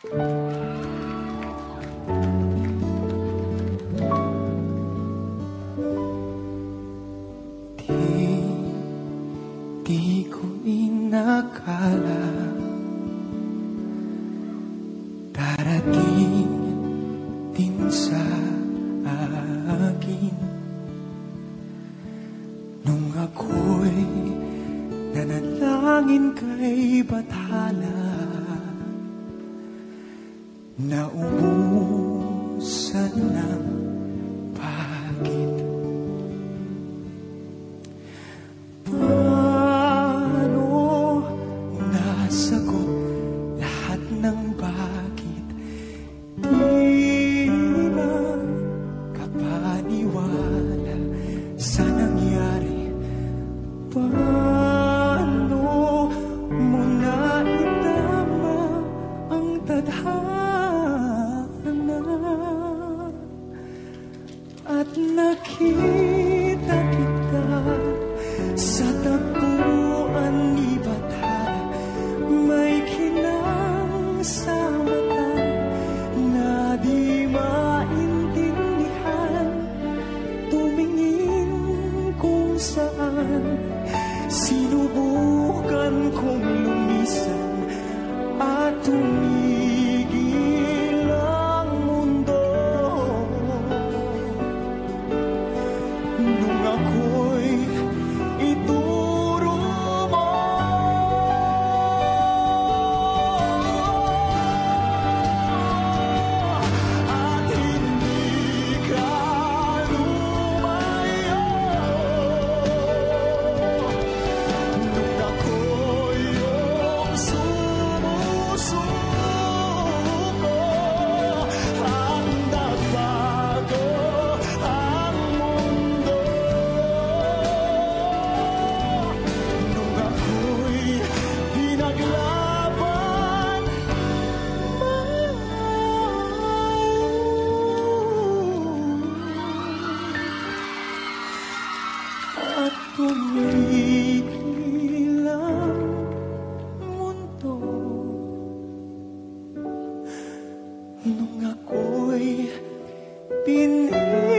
Di, di ko inakala Darating din sa akin. Nung ako'y nanalangin kay Bathala Naubusan ng nakita kita sa tapuan ni Bata, kinang sa mata na di maintindihan. Tumingin kung kumikilang mundo. Nung ako'y pinili